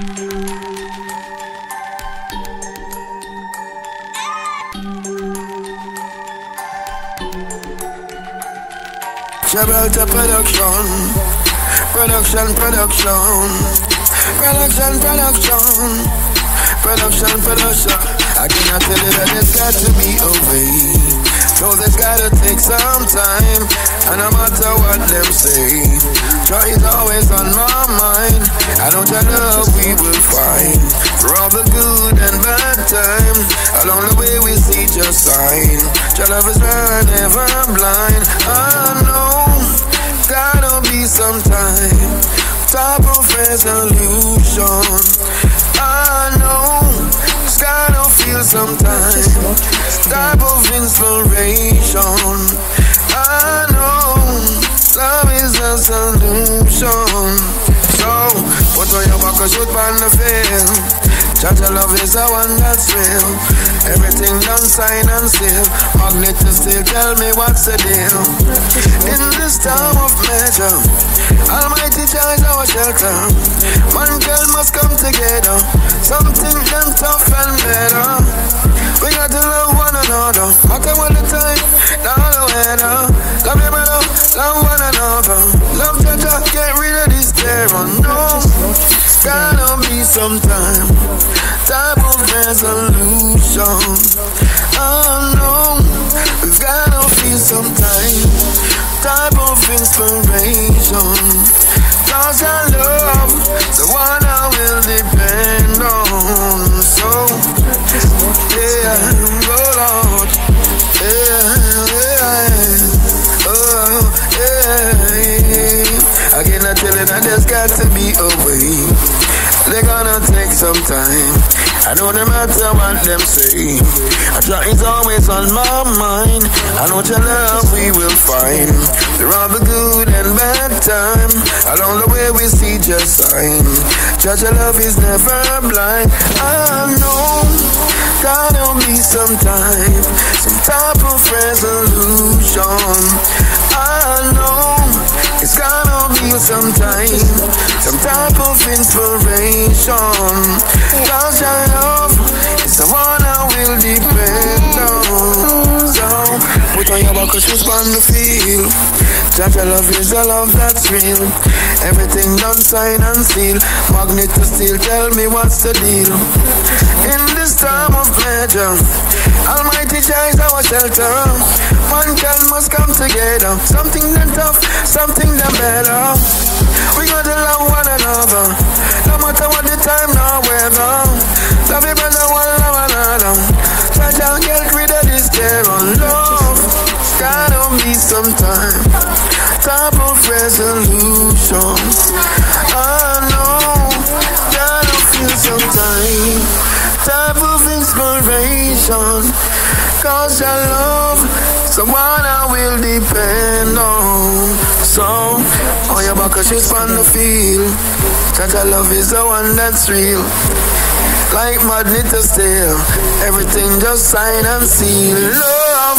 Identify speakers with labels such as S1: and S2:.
S1: Gibraltar production, production, production, production, production, production, production. I cannot tell you that it's got to be way. So there's gotta take some time, and no matter what them say, joy is always on my mind. Know your love we will find for all the good and bad times. Along the way we see just sign. Your love is not never blind. I know gotta be some time. Type of resolution. I know gotta feel sometimes. Type of inspiration. I on your back and shoot on the field. Judge love is the one that's real. Everything done, sign and seal. Magnet to still tell me what's the deal. In this time of measure, Almighty is our shelter. Man, girl must come together. Something them tough and better. We got to love one another. Some time. Type of resolution. Oh no, we've gotta feel some time. Type of inspiration. Cause I time. I know no matter what them say. I try is always on my mind. I know your love we will find. There are the good and bad time. Along the way we see just sign. Judge your love is never blind. I know gotta be some time, some type of resolution. Type of inspiration. Cause your love is the one I will depend on. So, put on your buckle shoes on the field. That your love is the love that's real. Everything done, sign and seal. Magnet to steel, tell me what's the deal. In this time of pleasure, Almighty Jah is our shelter. One can must come together. Something that tough, something that better. We gotta love one another. No matter what the time, no weather. Love your brother, one love another. Try to get rid of this terror. Love, gotta be some time. Type of resolution. Inspiration. Cause your love, someone I will depend on. So, on your back, she's on the field. Cause your love is the one that's real. Like magnet to steel. Everything just sign and seal. Love.